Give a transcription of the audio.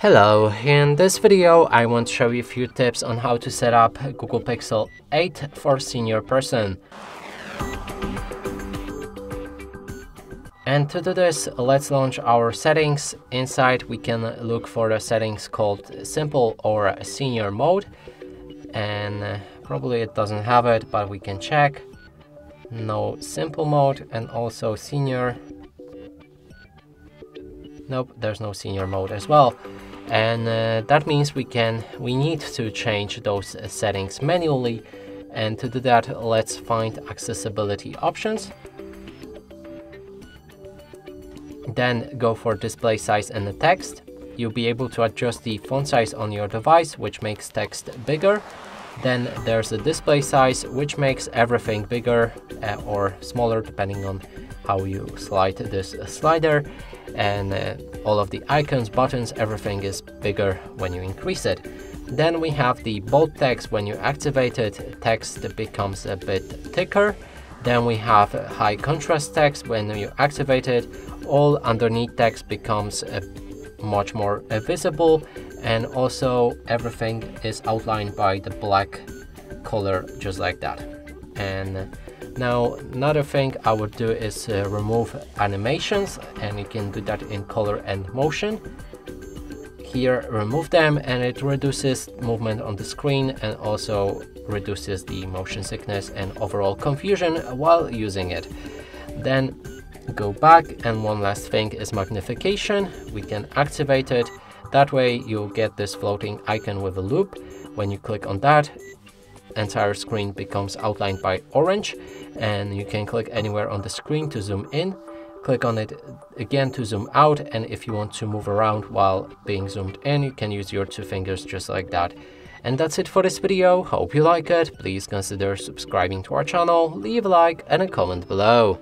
Hello, in this video I want to show you a few tips on how to set up Google Pixel 8 for senior person. And to do this, let's launch our settings. Inside we can look for the settings called simple or senior mode. And uh, probably it doesn't have it, but we can check. No simple mode and also senior. Nope, there's no senior mode as well. And uh, that means we can we need to change those settings manually. And to do that let's find accessibility options. Then go for display size and the text. You'll be able to adjust the font size on your device which makes text bigger then there's the display size which makes everything bigger uh, or smaller depending on how you slide this slider and uh, all of the icons, buttons, everything is bigger when you increase it. Then we have the bold text. When you activate it, text becomes a bit thicker. Then we have high contrast text. When you activate it, all underneath text becomes uh, much more uh, visible. And also everything is outlined by the black color, just like that. And now another thing I would do is uh, remove animations and you can do that in color and motion. Here remove them and it reduces movement on the screen and also reduces the motion sickness and overall confusion while using it. Then go back and one last thing is magnification. We can activate it. That way you'll get this floating icon with a loop. When you click on that, entire screen becomes outlined by orange and you can click anywhere on the screen to zoom in. Click on it again to zoom out and if you want to move around while being zoomed in you can use your two fingers just like that. And that's it for this video. Hope you like it. Please consider subscribing to our channel. Leave a like and a comment below